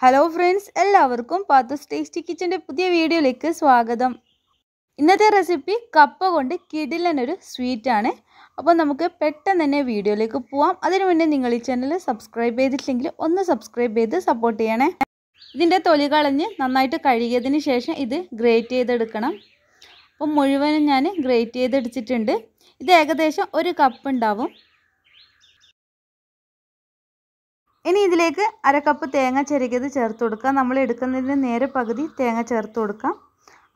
Hello friends എല്ലാവർക്കും Pathu's tasty കിച്ചന്റെ പുതിയ വീഡിയോയിലേക്ക് സ്വാഗതം. ഇന്നത്തെ റെസിപ്പി കപ്പ കൊണ്ട് കിടിലനൊരു സ്വീറ്റാണ് അപ്പോൾ നമുക്ക് പെട്ടെന്ന് തന്നെ വീഡിയോയിലേക്ക് പോവാം. അതിനു മുന്നേ നിങ്ങൾ ഈ ചാനൽ സബ്സ്ക്രൈബ് ചെയ്തിട്ടില്ലെങ്കിൽ ഒന്ന് സബ്സ്ക്രൈബ് ചെയ്ത് സപ്പോർട്ട് ചെയ്യണേ. ഇതിന്റെ തൊലി കളഞ്ഞ് നന്നായിട്ട് കഴുകിയതിന് ശേഷം ഇത് ഗ്രേറ്റ് ചെയ്തെടുക്കണം. അപ്പോൾ മുഴുവനും ഞാൻ ഗ്രേറ്റ് ചെയ്തെടുത്തിട്ടുണ്ട്. ഇത് ഏകദേശം ഒരു കപ്പ് ഉണ്ടാവും. ഇനി ഇതിലേക്ക് അര കപ്പ് തേങ്ങ ചിരകിയത് ചേർത്ത് കൊടുക്കുക നമ്മൾ എടുക്കുന്നതിന് നേരെ പകുതി തേങ്ങ ചേർത്ത് കൊടുക്കാം.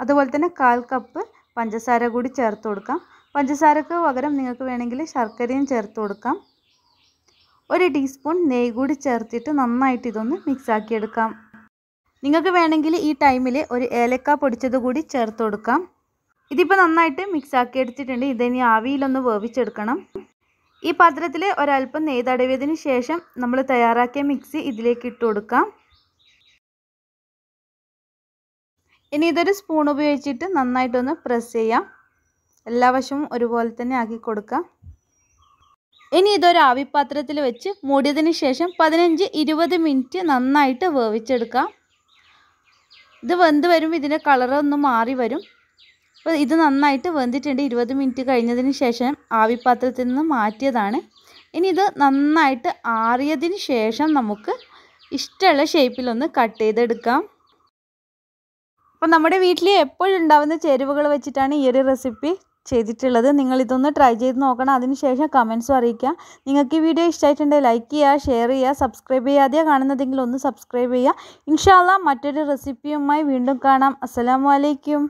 അതുപോലെ തന്നെ കാൽ കപ്പ് പഞ്ചസാര കൂടി ചേർത്ത് കൊടുക്കാം. പഞ്ചസാരക്ക് പകരം നിങ്ങൾക്ക് വേണമെങ്കിൽ ശർക്കരയും ചേർത്ത് കൊടുക്കാം. ഒരു ടീസ്പൂൺ നെയ്യ് കൂടി ചേർത്തിട്ട് നന്നായിട്ട് ഇതൊന്ന് മിക്സാക്കിയെടുക്കാം നിങ്ങൾക്ക് വേണമെങ്കിൽ ഈ ടൈമിൽ ഒരു ഏലക്ക പൊടിച്ചത് കൂടി ചേർത്ത് കൊടുക്കാം. ഇതിപ്പോൾ നന്നായിട്ട് മിക്സാക്കി എടുത്തിട്ടുണ്ട്. ഇതിനി ആവിയിലൊന്ന് വേവിച്ചെടുക്കണം. ഈ പാത്രത്തിൽ ഒരല്പം നെയ്യ് തടവിയതിന് ശേഷം നമ്മൾ തയ്യാറാക്കിയ മിക്സി ഇതിലേക്ക് ഇട്ട് കൊടുക്കാം. ഇനി ഇതൊരു സ്പൂൺ ഉപയോഗിച്ചിട്ട് നന്നായിട്ടൊന്ന് പ്രസ് ചെയ്യാം. എല്ലാ വശവും ഒരുപോലെ തന്നെ ആക്കി കൊടുക്കാം. ഇനി ഇതൊരു ആവിപ്പാത്രത്തിൽ വെച്ച് മൂടിയതിന് ശേഷം പതിനഞ്ച് ഇരുപത് മിനിറ്റ് നന്നായിട്ട് വേവിച്ചെടുക്കാം. ഇത് വെന്ത് വരുമ്പോൾ ഇതിന്റെ കളറൊന്ന് മാറി വരും. അപ്പോൾ ഇത് നന്നായിട്ട് വെന്തിട്ടുണ്ട്. ഇരുപത് മിനിറ്റ് കഴിഞ്ഞതിന് ശേഷം ആവിപാത്രത്തിൽ നിന്ന് മാറ്റിയതാണ്. ഇനി ഇത് നന്നായിട്ട് ആറിയതിന് ശേഷം നമുക്ക് ഇഷ്ടമുള്ള ഷേപ്പിലൊന്ന് കട്ട് ചെയ്തെടുക്കാം. അപ്പം നമ്മുടെ വീട്ടിൽ എപ്പോഴും ഉണ്ടാവുന്ന ചേരുവകൾ വെച്ചിട്ടാണ് ഈ ഒരു റെസിപ്പി ചെയ്തിട്ടുള്ളത്. നിങ്ങളിതൊന്ന് ട്രൈ ചെയ്ത് നോക്കണം. അതിനുശേഷം കമൻസും അറിയിക്കുക. നിങ്ങൾക്ക് ഈ വീഡിയോ ഇഷ്ടമായിട്ടുണ്ടെങ്കിൽ ലൈക്ക് ചെയ്യുക ഷെയർ ചെയ്യുക സബ്സ്ക്രൈബ് ചെയ്യാതെ കാണുന്നതെങ്കിൽ ഒന്ന് സബ്സ്ക്രൈബ് ചെയ്യുക. ഇൻഷാല്ല മറ്റൊരു റെസിപ്പിയുമായി വീണ്ടും കാണാം. അസ്സലാമു അലൈക്കും.